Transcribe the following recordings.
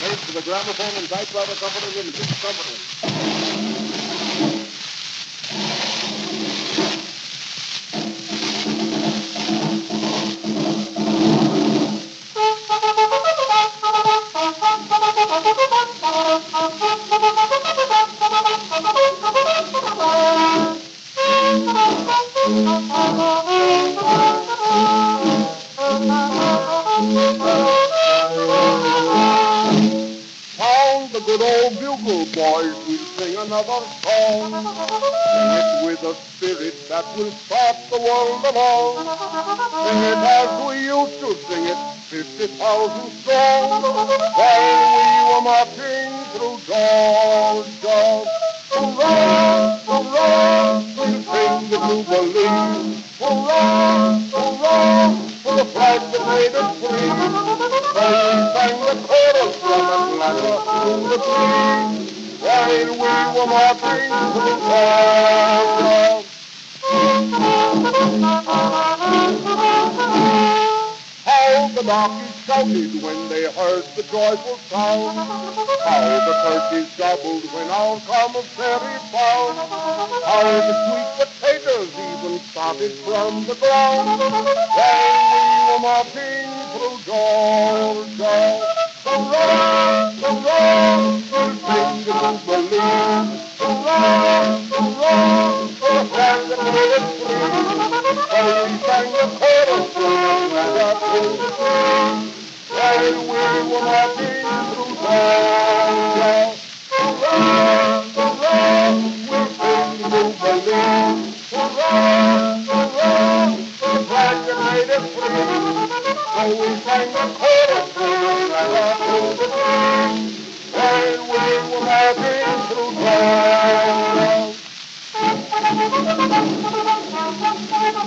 Made for the Gramophone and Typewriter Company Limited. Company. Sound the good old bugle, boys, we'll sing another song. Sing it with a spirit that will start the world along. Sing it as we used to sing it, 50,000 strong. While we were marching through Georgia. Hurrah, the we were marching through Georgia. How the darkies shouted when they heard the joyful sound. How the turkeys gobbled when our commissary found. How the sweet potatoes even started from the ground. While we were marching through Georgia. Hurrah, you won't we the chorus song and through we're we.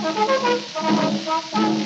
どうぞ。